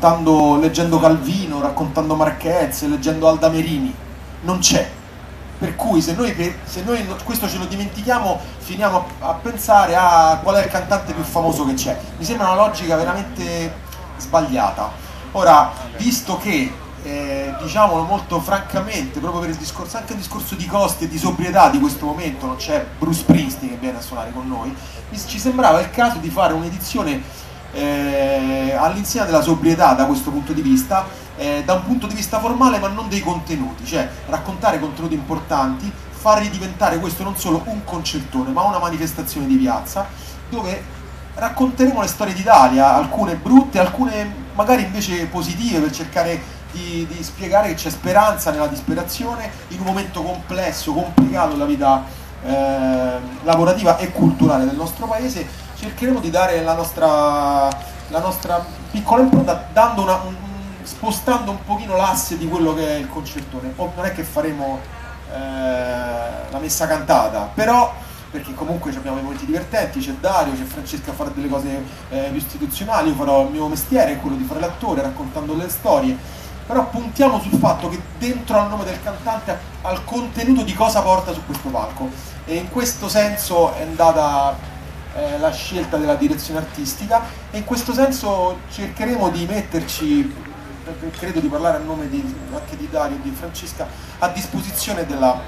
raccontando, leggendo Calvino, raccontando Marchezze, leggendo Alda Merini, non c'è. Per cui se noi, se noi, questo ce lo dimentichiamo finiamo a, a pensare a qual è il cantante più famoso che c'è. Mi sembra una logica veramente sbagliata. Ora, visto che eh, diciamolo molto francamente, proprio per il discorso, anche il discorso di costi e di sobrietà di questo momento, non c'è Bruce Springsteen che viene a suonare con noi, ci sembrava il caso di fare un'edizione eh, all'insegna della sobrietà da questo punto di vista, eh, da un punto di vista formale ma non dei contenuti, cioè raccontare contenuti importanti, far ridiventare questo non solo un concertone ma una manifestazione di piazza dove racconteremo le storie d'Italia, alcune brutte, alcune magari invece positive per cercare di, di spiegare che c'è speranza nella disperazione in un momento complesso, complicato della vita eh, lavorativa e culturale del nostro paese, cercheremo di dare la nostra, la nostra piccola impronta una, un, spostando un pochino l'asse di quello che è il concertone. non è che faremo eh, la messa cantata, però perché comunque abbiamo i momenti divertenti, c'è Dario, c'è Francesca a fare delle cose eh, più istituzionali, io farò il mio mestiere, quello di fare l'attore, raccontando le storie però puntiamo sul fatto che dentro al nome del cantante al contenuto di cosa porta su questo palco e in questo senso è andata eh, la scelta della direzione artistica. E in questo senso cercheremo di metterci credo di parlare a nome di, anche di Dario e di Francesca a disposizione della,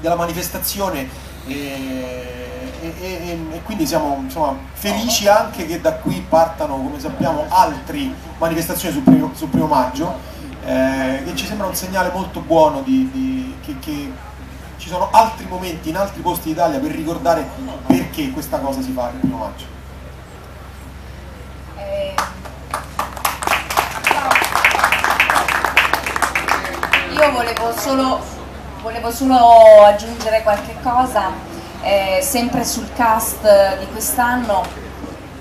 della manifestazione. E, e, e, e, quindi siamo insomma, felici anche che da qui partano come sappiamo altre manifestazioni sul primo, sul primo maggio. Eh, che ci sembra un segnale molto buono di, di, che, che, ci sono altri momenti in altri posti d'Italia per ricordare perché questa cosa si fa il primo maggio. Eh, io volevo solo, volevo solo aggiungere qualche cosa, eh, sempre sul cast di quest'anno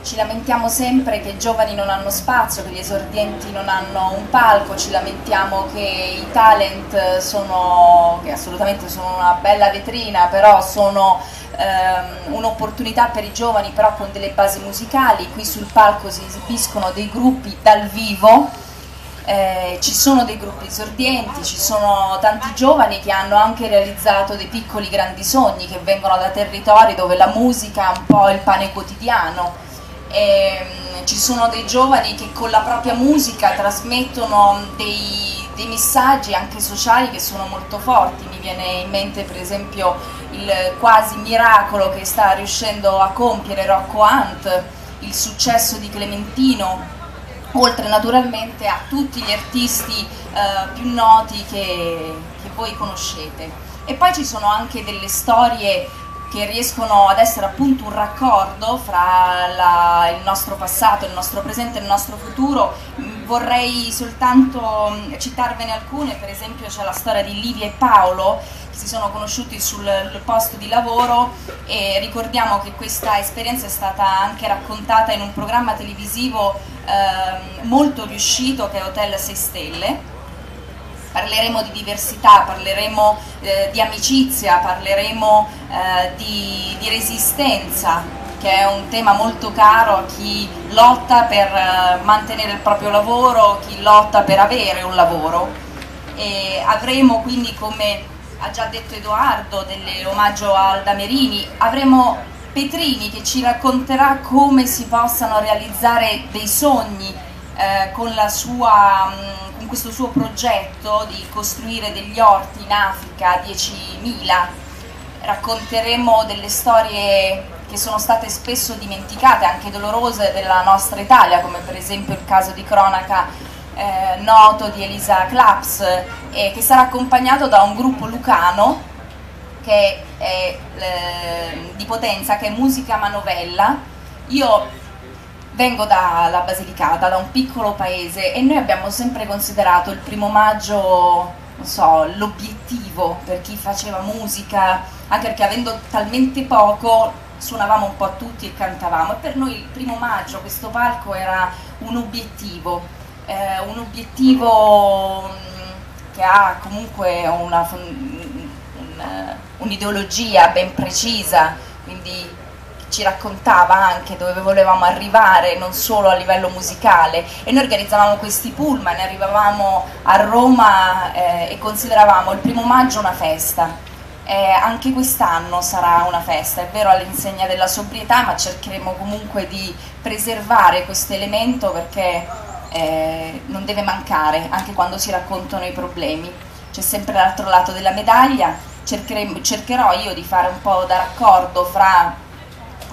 ci lamentiamo sempre che i giovani non hanno spazio, che gli esordienti non hanno un palco, ci lamentiamo che i talent sono, che assolutamente sono una bella vetrina, però sono ehm, un'opportunità per i giovani, però con delle basi musicali, qui sul palco si esibiscono dei gruppi dal vivo, eh, ci sono dei gruppi esordienti, ci sono tanti giovani che hanno anche realizzato dei piccoli grandi sogni che vengono da territori dove la musica è un po' il pane quotidiano ehm, ci sono dei giovani che con la propria musica trasmettono dei, dei, messaggi anche sociali che sono molto forti, mi viene in mente per esempio il quasi miracolo che sta riuscendo a compiere Rocco Hunt, il successo di Clementino, oltre naturalmente a tutti gli artisti eh, più noti che, che voi conoscete. E poi ci sono anche delle storie che riescono ad essere appunto un raccordo fra la, il nostro passato, il nostro presente e il nostro futuro. Mm, vorrei soltanto mm, citarvene alcune, per esempio c'è la storia di Livia e Paolo che si sono conosciuti sul posto di lavoro e ricordiamo che questa esperienza è stata anche raccontata in un programma televisivo eh, molto riuscito che è Hotel 6 Stelle parleremo di diversità, parleremo eh, di amicizia, parleremo eh, di, di, resistenza, che è un tema molto caro a chi lotta per eh, mantenere il proprio lavoro, chi lotta per avere un lavoro. E avremo quindi, come ha già detto Edoardo, dell'omaggio al Damerini, avremo Petrini che ci racconterà come si possano realizzare dei sogni eh, con la sua mh, in questo suo progetto di costruire degli orti in Africa, 10.000, racconteremo delle storie che sono state spesso dimenticate, anche dolorose della nostra Italia, come per esempio il caso di cronaca eh, noto di Elisa Claps, eh, che sarà accompagnato da un gruppo lucano che è eh, di Potenza, che è Musica Manovella. Io vengo dalla Basilicata, da un piccolo paese e noi abbiamo sempre considerato il primo maggio, non so, l'obiettivo per chi faceva musica, anche perché avendo talmente poco suonavamo un po' tutti e cantavamo. E per noi il primo maggio questo palco era un obiettivo, eh, un obiettivo mm, che ha comunque un, un'ideologia ben precisa, quindi ci raccontava anche dove volevamo arrivare, non solo a livello musicale e noi organizzavamo questi pullman, arrivavamo a Roma eh, e consideravamo il primo maggio una festa. Eh, anche quest'anno sarà una festa, è vero all'insegna della sobrietà, ma cercheremo comunque di preservare questo elemento perché eh, non deve mancare anche quando si raccontano i problemi. C'è sempre l'altro lato della medaglia, cercherò io di fare un po' da raccordo fra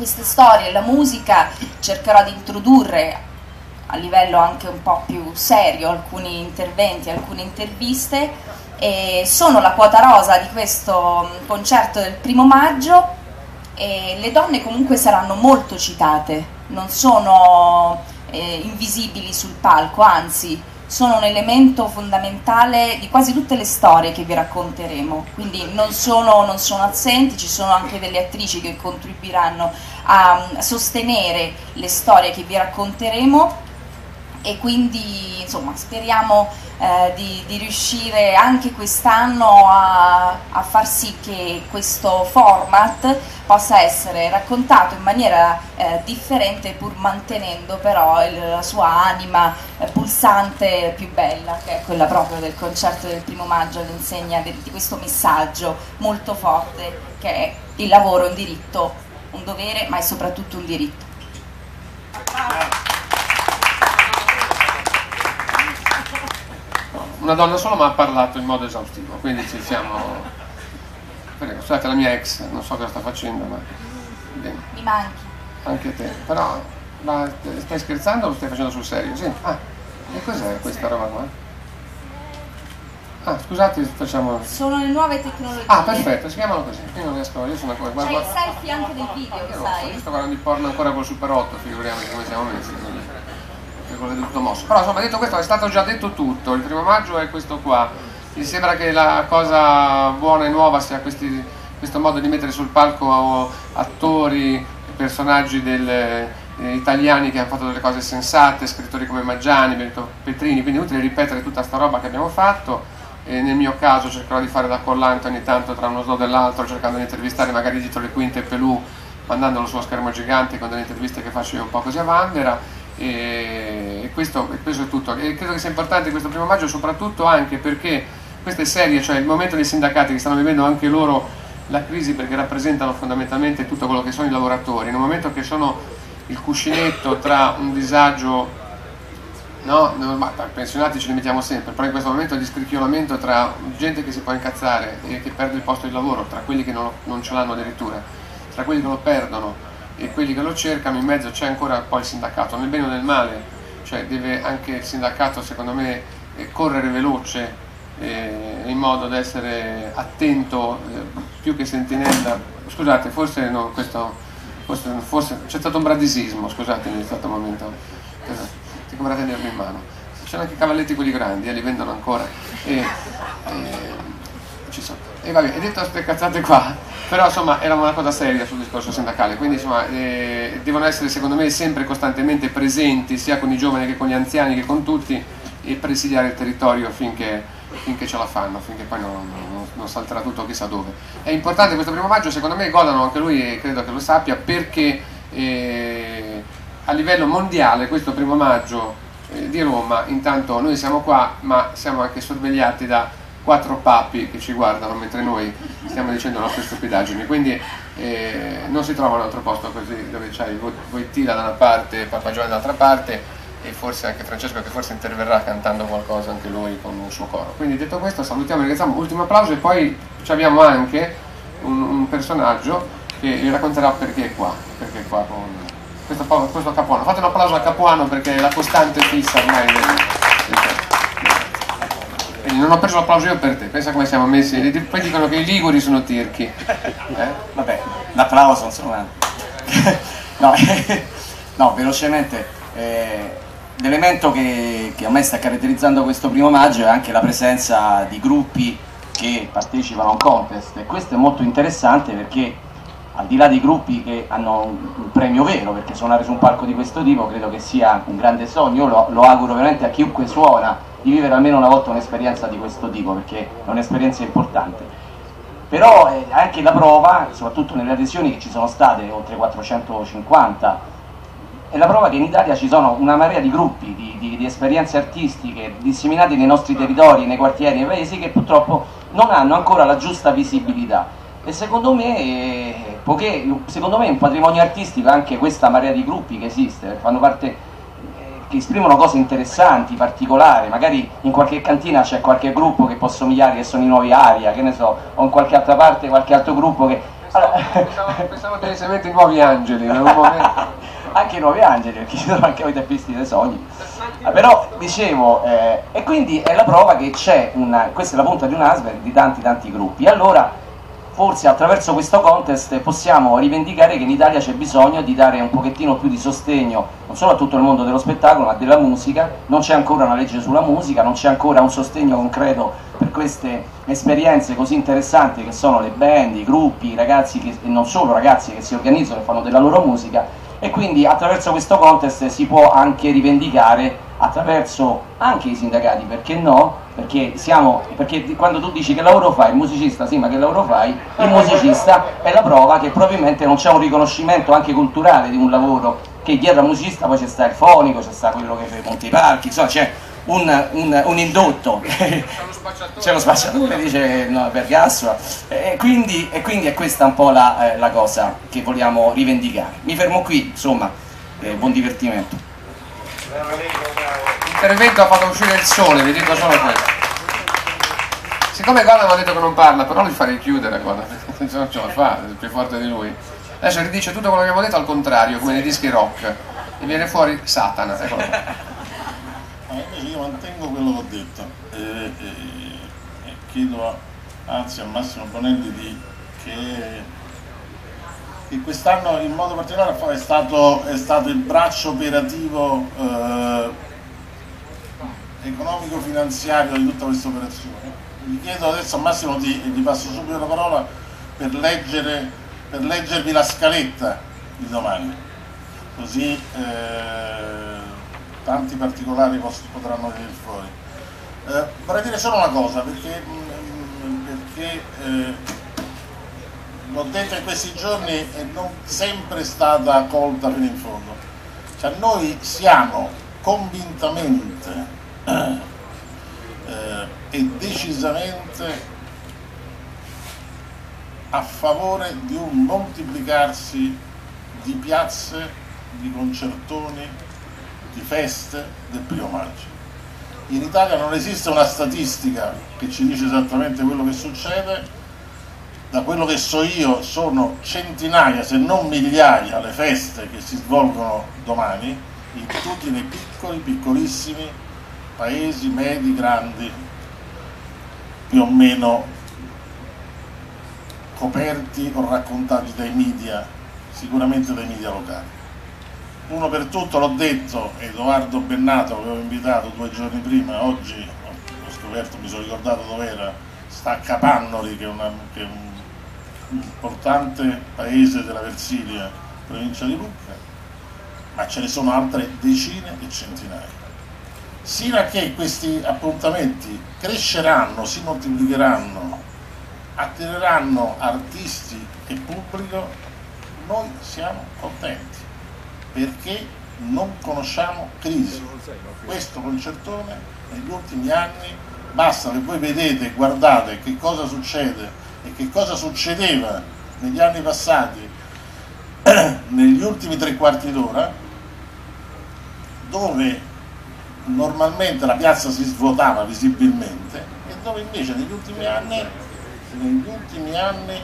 queste storie la musica, cercherò di introdurre a livello anche un po' più serio alcuni interventi, alcune interviste e sono la quota rosa di questo concerto del primo maggio e le donne comunque saranno molto citate, non sono eh, invisibili sul palco, anzi sono un elemento fondamentale di quasi tutte le storie che vi racconteremo, quindi non sono, non sono assenti, ci sono anche delle attrici che contribuiranno a sostenere le storie che vi racconteremo e quindi insomma speriamo eh, di, di, riuscire anche quest'anno a, a, far sì che questo format possa essere raccontato in maniera eh, differente pur mantenendo però il, la sua anima eh, pulsante più bella che è quella proprio del concerto del primo maggio all'insegna di, di questo messaggio molto forte che è il lavoro è un diritto, un dovere ma è soprattutto un diritto. Una donna solo ma ha parlato in modo esaustivo, quindi ci siamo... Prego, scusate la mia ex, non so cosa sta facendo, ma... Bene. Mi manchi. Anche te, però ma stai scherzando o lo stai facendo sul serio? Sì. Ah, e cos'è questa roba qua? Ah, scusate, facciamo... Sono le nuove tecnologie. Ah, perfetto, si chiamano così. Io non riesco, io sono ancora... C'è il selfie anche del video, sai? Io sto guardando il porno ancora col Super 8, figuriamoci come siamo messi quello di tutto mosso. Però insomma detto questo è stato già detto tutto, il primo maggio è questo qua. Mi sembra che la cosa buona e nuova sia questi, questo modo di mettere sul palco attori, personaggi del, eh, italiani che hanno fatto delle cose sensate, scrittori come Maggiani, Benito Petrini, quindi è utile ripetere tutta sta roba che abbiamo fatto. E nel mio caso cercherò di fare da collante ogni tanto tra uno snodo e l'altro, cercando di intervistare magari dietro le quinte Pelù, mandandolo sullo schermo gigante con delle interviste che faccio io un po' così a Vanvera e questo, questo, è tutto. E credo che sia importante questo primo maggio soprattutto anche perché questa è seria, cioè il momento dei sindacati che stanno vivendo anche loro la crisi perché rappresentano fondamentalmente tutto quello che sono i lavoratori, in un momento che sono il cuscinetto tra un disagio no, no pensionati ce li mettiamo sempre, però in questo momento di scricchiolamento tra gente che si può incazzare e che perde il posto di lavoro, tra quelli che non, non ce l'hanno addirittura, tra quelli che lo perdono e quelli che lo cercano, in mezzo c'è ancora poi il sindacato, nel bene o nel male, cioè deve anche il sindacato secondo me eh, correre veloce eh, in modo da essere attento eh, più che sentinella. Scusate, forse no, questo, forse, forse c'è stato un bradisismo, scusatemi in questo momento, ti comprate tenerlo in mano. C'erano anche i cavalletti quelli grandi, eh, li vendono ancora. E, e, ci sono. E vabbè, hai detto queste cazzate qua, però insomma era una cosa seria sul discorso sindacale, quindi insomma eh, devono essere secondo me sempre costantemente presenti sia con i giovani che con gli anziani che con tutti e presidiare il territorio finché, finché ce la fanno, finché poi non, non, non, salterà tutto chissà dove. È importante questo primo maggio, secondo me Godano anche lui credo che lo sappia perché eh, a livello mondiale questo primo maggio eh, di Roma intanto noi siamo qua ma siamo anche sorvegliati da quattro papi che ci guardano mentre noi stiamo dicendo le nostre stupidaggini, quindi eh, non si trova un altro posto così dove c'hai Voitila da una parte, Papa Giovanni dall'altra parte e forse anche Francesco che forse interverrà cantando qualcosa anche lui con un suo coro. Quindi detto questo salutiamo e ringraziamo, ultimo applauso e poi abbiamo anche un, un, personaggio che vi racconterà perché è qua, perché è qua con questo, questo Capuano. Fate un applauso a Capuano perché è la costante fissa ormai del, non ho preso l'applauso io per te, pensa come siamo messi. Poi dicono che i liguri sono tirchi. Eh? Vabbè, l'applauso insomma. no, no, velocemente. Eh, l'elemento che, che, a me sta caratterizzando questo primo maggio è anche la presenza di gruppi che partecipano a un contest e questo è molto interessante perché al di là dei gruppi che hanno un, premio vero perché suonare su un palco di questo tipo credo che sia un grande sogno, io lo, lo auguro veramente a chiunque suona di vivere almeno una volta un'esperienza di questo tipo perché è un'esperienza importante. però è anche la prova, soprattutto nelle adesioni che ci sono state, oltre 450, è la prova che in Italia ci sono una marea di gruppi, di, di, di esperienze artistiche disseminati nei nostri territori, nei quartieri, nei paesi che purtroppo non hanno ancora la giusta visibilità. E secondo me, eh, poiché, secondo me è un patrimonio artistico anche questa marea di gruppi che esiste, fanno parte che esprimono cose interessanti, particolari, magari in qualche cantina c'è qualche gruppo che può somigliare, che sono i nuovi Aria, che ne so, o in qualche altra parte qualche altro gruppo che... Allora... Pensavo, pensavo direttamente i nuovi angeli, in un momento. anche i nuovi angeli, perché ci sono anche i teppisti dei sogni. Ah, però dicevo, eh, e quindi è la prova che c'è una, questa è la punta di un iceberg di tanti tanti gruppi. Allora forse attraverso questo contest possiamo rivendicare che in Italia c'è bisogno di dare un pochettino più di sostegno non solo a tutto il mondo dello spettacolo ma della musica, non c'è ancora una legge sulla musica, non c'è ancora un sostegno concreto per queste esperienze così interessanti che sono le band, i gruppi, i ragazzi che, e non solo ragazzi che si organizzano e fanno della loro musica. E quindi attraverso questo contest si può anche rivendicare attraverso anche i sindacati, perché no? Perché, siamo, perché quando tu dici che lavoro fai, il musicista sì ma che lavoro fai, il musicista è la prova che probabilmente non c'è un riconoscimento anche culturale di un lavoro, che dietro al musicista poi c'è sta il fonico, c'è sta quello che fa i ponti parchi, insomma c'è un, un, un, indotto, c'è lo spacciatore, dice no, Bergasso, e quindi, e quindi è questa un po' la, eh, la, cosa che vogliamo rivendicare. Mi fermo qui, insomma, eh, buon divertimento. L'intervento ha fatto uscire il sole, vi dico solo questo. Siccome mi ha detto che non parla, però li farei chiudere Gordon, non ce la fa, è più forte di lui. Adesso ridice tutto quello che abbiamo detto al contrario, come nei dischi rock, e viene fuori Satana. Invece io mantengo quello che ho detto e, e, e chiedo anzi a Massimo Bonelli di, che, che quest'anno in modo particolare è stato, è stato il braccio operativo eh, economico-finanziario di tutta questa operazione. Vi chiedo adesso a Massimo di, gli passo subito la parola per, leggere, per leggervi la scaletta di domani, così eh, tanti particolari potranno venire fuori. Eh, vorrei dire solo una cosa, perché, mm, perché eh, l'ho detto in questi giorni e non sempre è stata colta fino in fondo. Cioè, noi siamo convintamente eh, e decisamente a favore di un moltiplicarsi di piazze, di concertoni, di feste del primo maggio. In Italia non esiste una statistica che ci dice esattamente quello che succede, da quello che so io sono centinaia se non migliaia le feste che si svolgono domani in tutti nei piccoli, piccolissimi paesi, medi, grandi, più o meno coperti o raccontati dai media, sicuramente dai media locali uno per tutto l'ho detto, Edoardo Bennato che avevo invitato due giorni prima, oggi ho scoperto, mi sono ricordato dove era, sta a Capannori che è, una, che è un importante paese della Versilia, provincia di Lucca, ma ce ne sono altre decine e centinaia. Sino a che questi appuntamenti cresceranno, si moltiplicheranno, attireranno artisti e pubblico, noi siamo contenti perché non conosciamo crisi. Questo concertone negli ultimi anni, basta che voi vedete guardate che cosa succede e che cosa succedeva negli anni passati, negli ultimi tre quarti d'ora, dove normalmente la piazza si svuotava visibilmente e dove invece negli ultimi anni, negli ultimi anni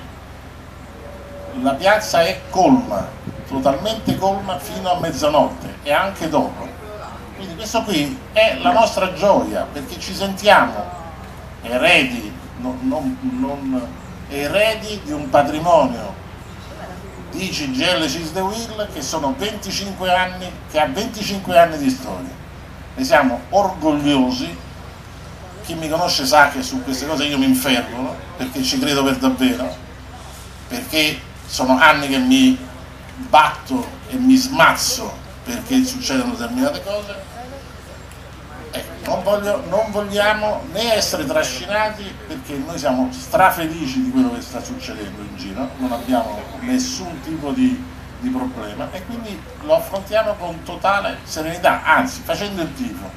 la piazza è colma, totalmente colma fino a mezzanotte e anche dopo. Quindi questo qui è la nostra gioia perché ci sentiamo eredi, non, non, non, eredi di un patrimonio di CGL Cis de Will che sono 25 anni, che ha 25 anni di storia. Ne siamo orgogliosi, chi mi conosce sa che su queste cose io mi infermo perché ci credo per davvero, perché sono anni che mi batto e mi smazzo perché succedono determinate cose, ecco, non voglio- non vogliamo né essere trascinati perché noi siamo strafelici di quello che sta succedendo in giro, non abbiamo nessun tipo di, di problema e quindi lo affrontiamo con totale serenità, anzi facendo il tifo,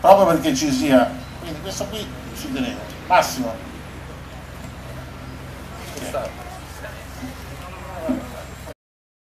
proprio perché ci sia, quindi questo qui ci tenevo. Massimo. Sta.